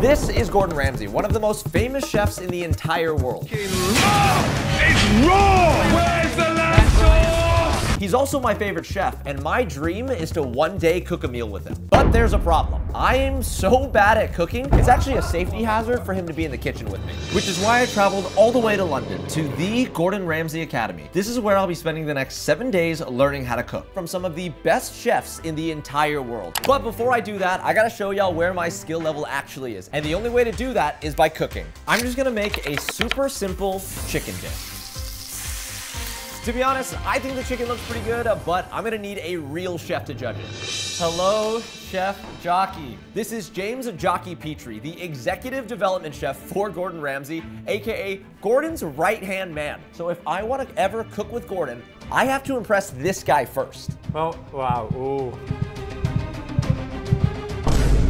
This is Gordon Ramsay, one of the most famous chefs in the entire world. It's! Where's the sauce? He's also my favorite chef, and my dream is to one day cook a meal with him. But there's a problem. I am so bad at cooking, it's actually a safety hazard for him to be in the kitchen with me. Which is why I traveled all the way to London to the Gordon Ramsay Academy. This is where I'll be spending the next seven days learning how to cook from some of the best chefs in the entire world. But before I do that, I gotta show y'all where my skill level actually is. And the only way to do that is by cooking. I'm just gonna make a super simple chicken dish. To be honest, I think the chicken looks pretty good, but I'm gonna need a real chef to judge it. Hello, Chef Jocky. This is James Jocky Petrie, the executive development chef for Gordon Ramsay, AKA Gordon's right-hand man. So if I wanna ever cook with Gordon, I have to impress this guy first. Oh, wow. Ooh.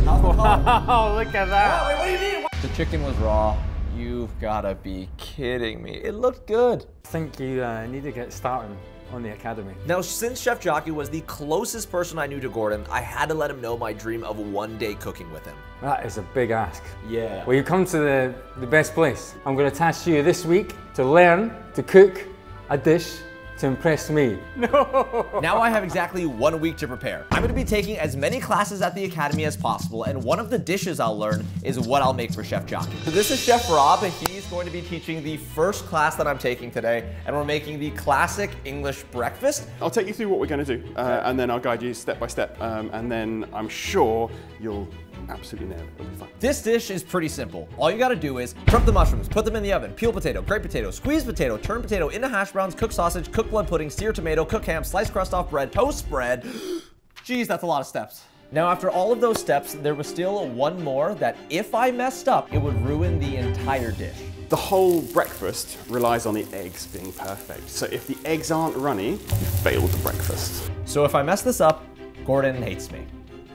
How's the call? Oh, look at that. Wait, what do you mean? The chicken was raw. You've gotta be kidding me. It looked good. I think you uh, need to get started on the academy. Now, since Chef Jocky was the closest person I knew to Gordon, I had to let him know my dream of one day cooking with him. That is a big ask. Yeah. Well, you come to the, the best place. I'm going to task you this week to learn to cook a dish to impress me. No! Now I have exactly one week to prepare. I'm gonna be taking as many classes at the Academy as possible, and one of the dishes I'll learn is what I'll make for Chef Jocky. So this is Chef Rob, and he's going to be teaching the first class that I'm taking today, and we're making the classic English breakfast. I'll take you through what we're going to do, uh, and then I'll guide you step by step, um, and then I'm sure you'll absolutely nail it. It'll be fun. This dish is pretty simple. All you gotta do is prep the mushrooms, put them in the oven, peel potato, grate potato, squeeze potato, turn potato into hash browns, cook sausage, cook blood pudding, sear tomato, cook ham, slice crust off bread, toast bread. Jeez, that's a lot of steps. Now, after all of those steps, there was still one more that if I messed up, it would ruin the entire dish. The whole breakfast relies on the eggs being perfect. So if the eggs aren't runny, you failed the breakfast. So if I mess this up, Gordon hates me.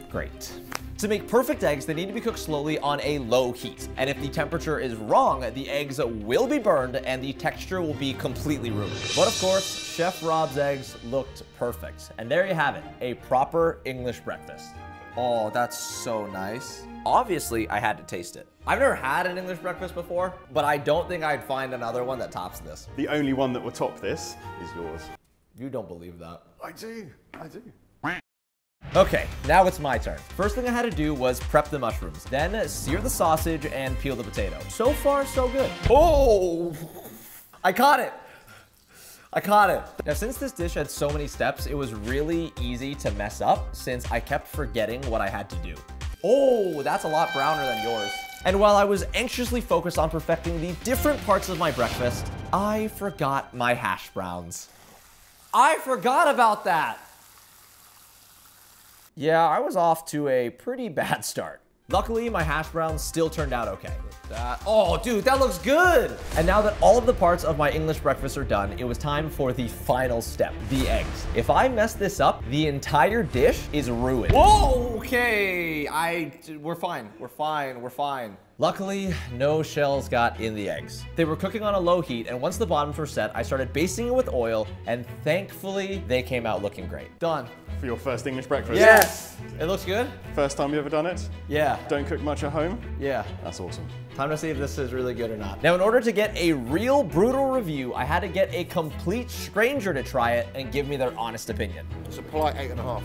Great. To make perfect eggs, they need to be cooked slowly on a low heat. And if the temperature is wrong, the eggs will be burned and the texture will be completely ruined. But of course, Chef Rob's eggs looked perfect. And there you have it, a proper English breakfast. Oh, that's so nice. Obviously, I had to taste it. I've never had an English breakfast before, but I don't think I'd find another one that tops this. The only one that will top this is yours. You don't believe that. I do, I do. Okay, now it's my turn. First thing I had to do was prep the mushrooms, then sear the sausage and peel the potato. So far, so good. Oh, I caught it. I caught it. Now, since this dish had so many steps, it was really easy to mess up since I kept forgetting what I had to do. Oh, that's a lot browner than yours. And while I was anxiously focused on perfecting the different parts of my breakfast, I forgot my hash browns. I forgot about that. Yeah, I was off to a pretty bad start. Luckily, my hash browns still turned out okay. That, oh, dude, that looks good! And now that all of the parts of my English breakfast are done, it was time for the final step, the eggs. If I mess this up, the entire dish is ruined. Whoa, okay, I, we're fine, we're fine, we're fine. Luckily, no shells got in the eggs. They were cooking on a low heat, and once the bottoms were set, I started basting it with oil, and thankfully, they came out looking great. Done. For your first English breakfast. Yes! It looks good? First time you ever done it? Yeah. Don't cook much at home? Yeah. That's awesome. Time to see if this is really good or not. Now, in order to get a real brutal review, I had to get a complete stranger to try it and give me their honest opinion. It's a polite eight and a half.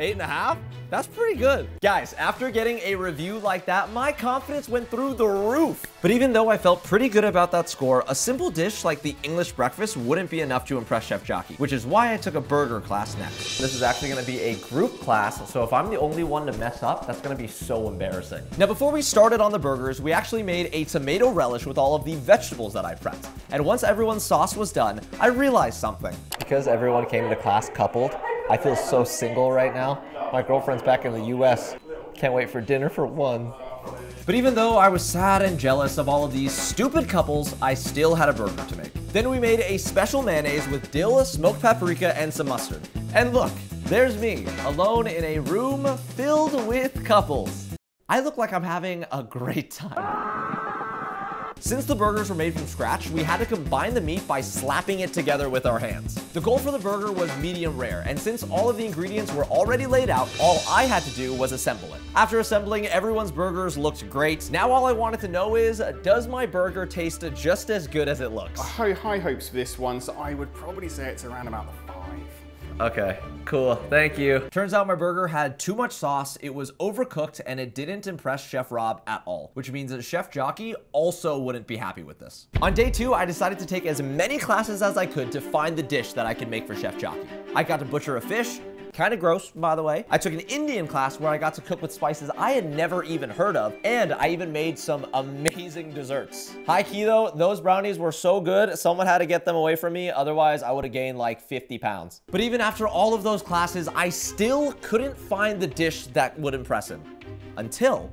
Eight and a half? That's pretty good. Guys, after getting a review like that, my confidence went through the roof. But even though I felt pretty good about that score, a simple dish like the English breakfast wouldn't be enough to impress Chef Jocky, which is why I took a burger class next. This is actually gonna be a group class, so if I'm the only one to mess up, that's gonna be so embarrassing. Now, before we started on the burgers, we actually made a tomato relish with all of the vegetables that I prepped. And once everyone's sauce was done, I realized something. Because everyone came to class coupled, I feel so single right now. My girlfriend's back in the US. Can't wait for dinner for one. But even though I was sad and jealous of all of these stupid couples, I still had a burger to make. Then we made a special mayonnaise with dill, smoked paprika, and some mustard. And look, there's me, alone in a room filled with couples. I look like I'm having a great time. Since the burgers were made from scratch, we had to combine the meat by slapping it together with our hands. The goal for the burger was medium rare, and since all of the ingredients were already laid out, all I had to do was assemble it. After assembling, everyone's burgers looked great. Now all I wanted to know is, does my burger taste just as good as it looks? High, high hopes for this one, so I would probably say it's around about the. Okay, cool. Thank you. Turns out my burger had too much sauce, it was overcooked, and it didn't impress Chef Rob at all, which means that Chef Jocky also wouldn't be happy with this. On day two, I decided to take as many classes as I could to find the dish that I could make for Chef Jocky. I got to butcher a fish, Kind of gross, by the way. I took an Indian class where I got to cook with spices I had never even heard of, and I even made some amazing desserts. High key though, those brownies were so good, someone had to get them away from me, otherwise I would have gained like 50 pounds. But even after all of those classes, I still couldn't find the dish that would impress him. Until...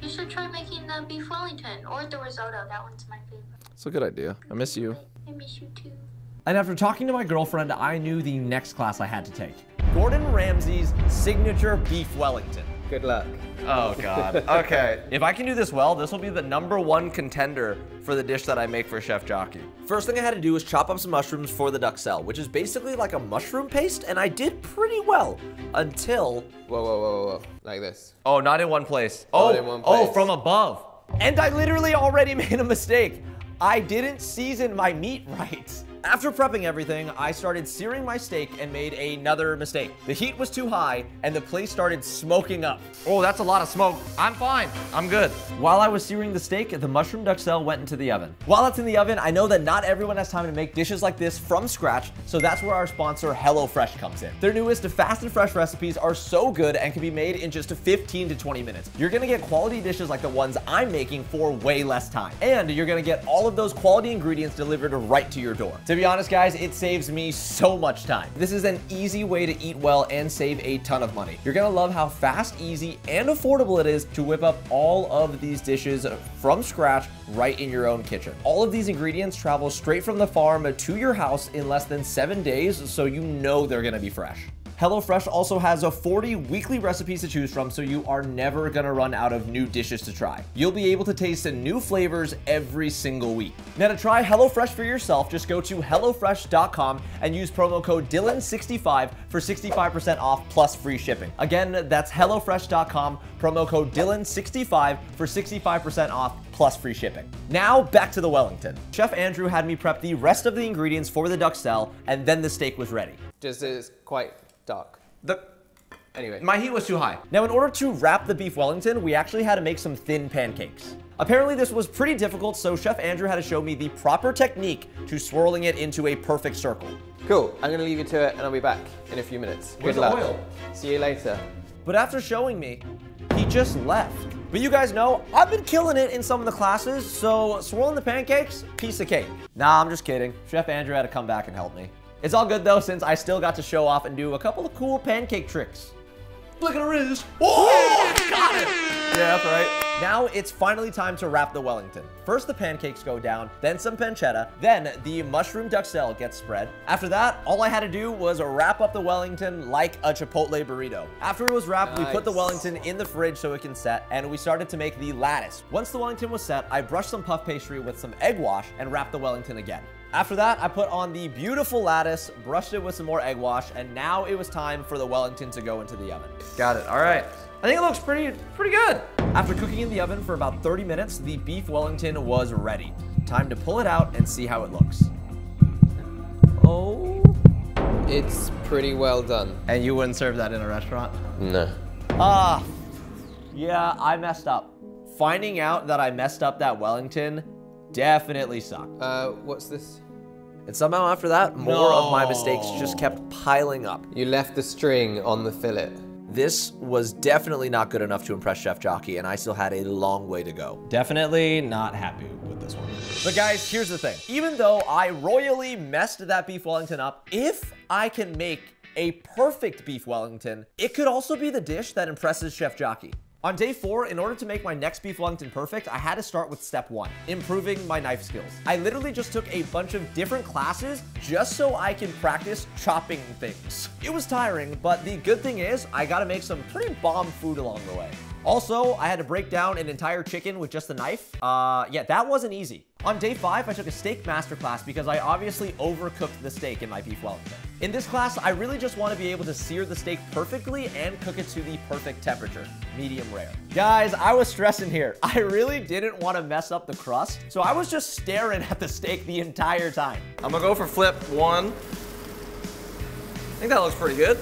You should try making the beef Wellington or the risotto. That one's my favorite. It's a good idea. I miss you. I miss you too. And after talking to my girlfriend, I knew the next class I had to take. Gordon Ramsay's signature beef Wellington. Good luck. Oh god. Okay. if I can do this well, this will be the number one contender for the dish that I make for Chef Jocky. First thing I had to do was chop up some mushrooms for the duxelle, which is basically like a mushroom paste, and I did pretty well until. Whoa, whoa, whoa, whoa, whoa. Like this. Oh, not in one place. Oh, in one oh, place. from above. And I literally already made a mistake. I didn't season my meat right. After prepping everything, I started searing my steak and made another mistake. The heat was too high and the place started smoking up. Oh, that's a lot of smoke. I'm fine. I'm good. While I was searing the steak, the mushroom duxelle went into the oven. While it's in the oven, I know that not everyone has time to make dishes like this from scratch, so that's where our sponsor HelloFresh comes in. Their newest fast and fresh recipes are so good and can be made in just 15 to 20 minutes. You're gonna get quality dishes like the ones I'm making for way less time. And you're gonna get all of those quality ingredients delivered right to your door. To be honest, guys, it saves me so much time. This is an easy way to eat well and save a ton of money. You're gonna love how fast, easy, and affordable it is to whip up all of these dishes from scratch right in your own kitchen. All of these ingredients travel straight from the farm to your house in less than seven days, so you know they're gonna be fresh. HelloFresh also has a 40 weekly recipes to choose from, so you are never gonna run out of new dishes to try. You'll be able to taste new flavors every single week. Now to try HelloFresh for yourself, just go to HelloFresh.com and use promo code Dylan65 for 65% off plus free shipping. Again, that's HelloFresh.com, promo code Dylan65 for 65% off plus free shipping. Now back to the Wellington. Chef Andrew had me prep the rest of the ingredients for the duxelle, and then the steak was ready. Just it's quite dark. The Anyway. my heat was too high. Now, in order to wrap the beef Wellington, we actually had to make some thin pancakes. Apparently, this was pretty difficult, so Chef Andrew had to show me the proper technique to swirling it into a perfect circle. Cool. I'm gonna leave you to it and I'll be back in a few minutes. Where's Good the luck. oil? See you later. But after showing me, he just left. But you guys know, I've been killing it in some of the classes, so swirling the pancakes, piece of cake. Nah, I'm just kidding. Chef Andrew had to come back and help me. It's all good though, since I still got to show off and do a couple of cool pancake tricks. Look at her wrist. Oh, got it. Yeah, that's right. Now it's finally time to wrap the Wellington. First the pancakes go down, then some pancetta, then the mushroom duxelle gets spread. After that, all I had to do was wrap up the Wellington like a Chipotle burrito. After it was wrapped, we put the Wellington in the fridge so it can set, and we started to make the lattice. Once the Wellington was set, I brushed some puff pastry with some egg wash and wrapped the Wellington again. After that, I put on the beautiful lattice, brushed it with some more egg wash, and now it was time for the Wellington to go into the oven. Got it, all right. I think it looks pretty, pretty good. After cooking in the oven for about 30 minutes, the beef Wellington was ready. Time to pull it out and see how it looks. Oh. It's pretty well done. And you wouldn't serve that in a restaurant? No. Ah, yeah, I messed up. Finding out that I messed up that Wellington definitely sucked. Uh, what's this? And somehow after that, more of my mistakes just kept piling up. You left the string on the fillet. This was definitely not good enough to impress Chef Jocky, and I still had a long way to go. Definitely not happy with this one. But guys, here's the thing. Even though I royally messed that beef Wellington up, if I can make a perfect beef Wellington, it could also be the dish that impresses Chef Jocky. On day four, in order to make my next beef Wellington perfect, I had to start with step one, improving my knife skills. I literally just took a bunch of different classes just so I can practice chopping things. It was tiring, but the good thing is I got to make some pretty bomb food along the way. Also, I had to break down an entire chicken with just a knife. Uh, yeah, that wasn't easy. On day five, I took a steak masterclass because I obviously overcooked the steak in my beef Wellington. In this class, I really just want to be able to sear the steak perfectly and cook it to the perfect temperature, medium rare. Guys, I was stressing here. I really didn't want to mess up the crust, so I was just staring at the steak the entire time. I'm gonna go for flip one. I think that looks pretty good.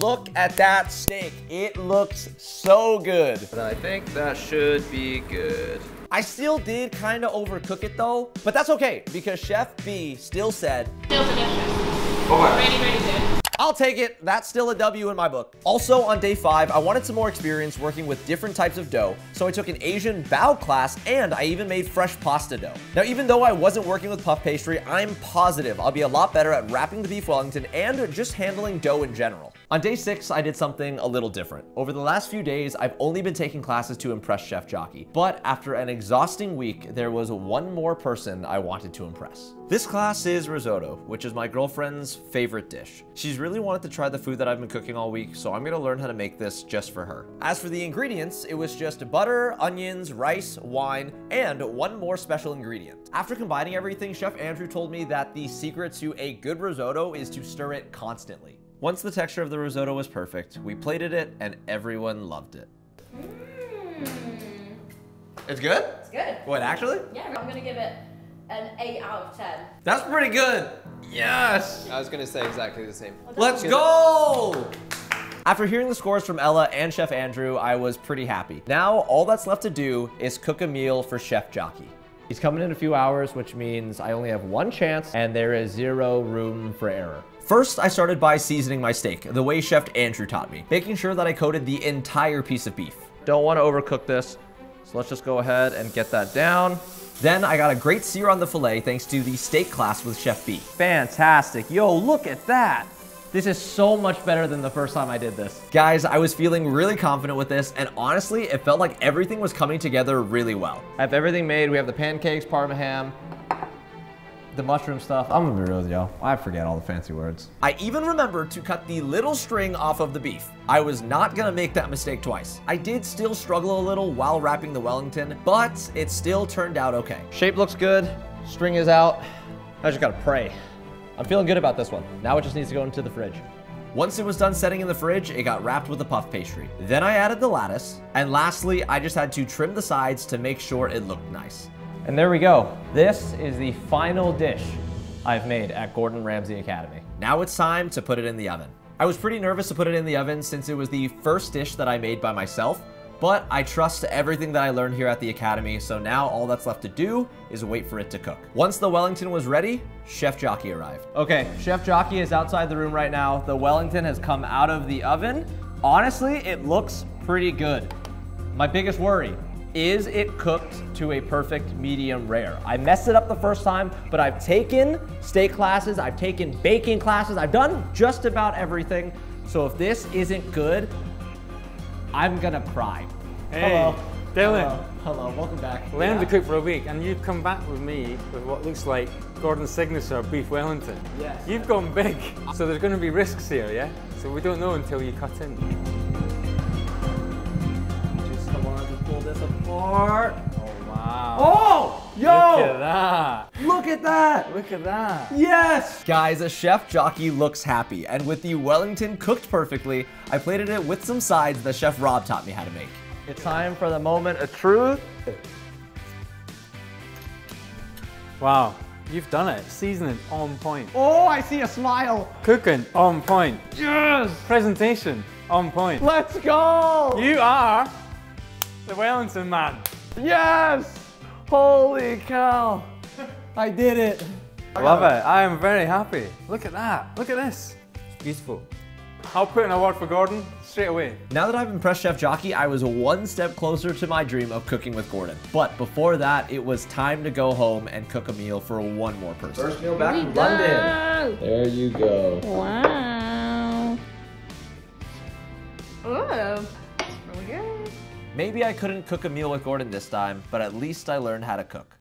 Look at that steak. It looks so good. And I think that should be good. I still did kind of overcook it though, but that's okay because Chef B still said, Still for dinner. Ready, ready, good. I'll take it. That's still a W in my book. Also, on day five, I wanted some more experience working with different types of dough, so I took an Asian bao class and I even made fresh pasta dough. Now, even though I wasn't working with puff pastry, I'm positive I'll be a lot better at wrapping the beef Wellington and just handling dough in general. On day six, I did something a little different. Over the last few days, I've only been taking classes to impress Chef Jocky, but after an exhausting week, there was one more person I wanted to impress. This class is risotto, which is my girlfriend's favorite dish. She's really wanted to try the food that I've been cooking all week, so I'm gonna learn how to make this just for her. As for the ingredients, it was just butter, onions, rice, wine, and one more special ingredient. After combining everything, Chef Andrew told me that the secret to a good risotto is to stir it constantly. Once the texture of the risotto was perfect, we plated it and everyone loved it. Hmm. It's good? It's good. What, actually? Yeah, I'm gonna give it an 8 out of 10. That's pretty good. Yes. I was gonna say exactly the same. Let's go! After hearing the scores from Ella and Chef Andrew, I was pretty happy. Now, all that's left to do is cook a meal for Chef Jocky. He's coming in a few hours, which means I only have one chance and there is zero room for error. First, I started by seasoning my steak, the way Chef Andrew taught me, making sure that I coated the entire piece of beef. Don't want to overcook this, so let's just go ahead and get that down. Then I got a great sear on the filet thanks to the steak class with Chef B. Fantastic. Yo, look at that. This is so much better than the first time I did this. Guys, I was feeling really confident with this, and honestly, it felt like everything was coming together really well. I have everything made. We have the pancakes, parma ham, the mushroom stuff. I'm gonna be real with y'all. I forget all the fancy words. I even remembered to cut the little string off of the beef. I was not gonna make that mistake twice. I did still struggle a little while wrapping the Wellington, but it still turned out okay. Shape looks good. String is out. I just gotta pray. I'm feeling good about this one. Now it just needs to go into the fridge. Once it was done setting in the fridge, it got wrapped with the puff pastry. Then I added the lattice. And lastly, I just had to trim the sides to make sure it looked nice. And there we go. This is the final dish I've made at Gordon Ramsay Academy. Now it's time to put it in the oven. I was pretty nervous to put it in the oven since it was the first dish that I made by myself, but I trust everything that I learned here at the Academy, so now all that's left to do is wait for it to cook. Once the Wellington was ready, Chef Jocky arrived. Okay, Chef Jocky is outside the room right now. The Wellington has come out of the oven. Honestly, it looks pretty good. My biggest worry, is it cooked to a perfect medium rare? I messed it up the first time, but I've taken steak classes, I've taken baking classes, I've done just about everything. So if this isn't good, I'm gonna cry. Hey, Hello. Dylan. Hello. Hello, welcome back. Learn Yeah. to cook for a week, and you've come back with me with what looks like Gordon's signature beef Wellington. Yes. You've gone big, so there's going to be risks here, yeah. So we don't know until you cut in. This apart. Oh wow! Oh, yo. Look at that! look at that. Look at that! Yes! Guys, a Chef Jocky looks happy, and with the Wellington cooked perfectly, I plated it with some sides that Chef Rob taught me how to make. It's time for the moment of truth. Wow, you've done it. Seasoning on point. Oh, I see a smile. Cooking on point. Yes! Presentation on point. Let's go! You are the Wellington man. Yes! Holy cow! I did it. I Love it. I am very happy. Look at that. Look at this. It's beautiful. I'll put in a word for Gordon straight away. Now that I've impressed Chef Jocky, I was one step closer to my dream of cooking with Gordon. But before that, it was time to go home and cook a meal for one more person. First meal back from London. There you go. Wow. Ooh, really good. Maybe I couldn't cook a meal with Gordon this time, but at least I learned how to cook.